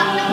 up.